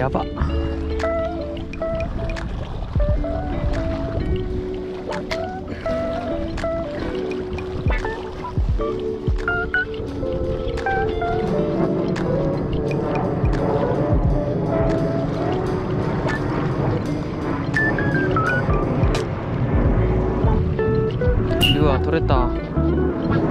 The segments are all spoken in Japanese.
やば。ルアー取れた。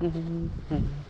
mm-hmm. mm-hmm.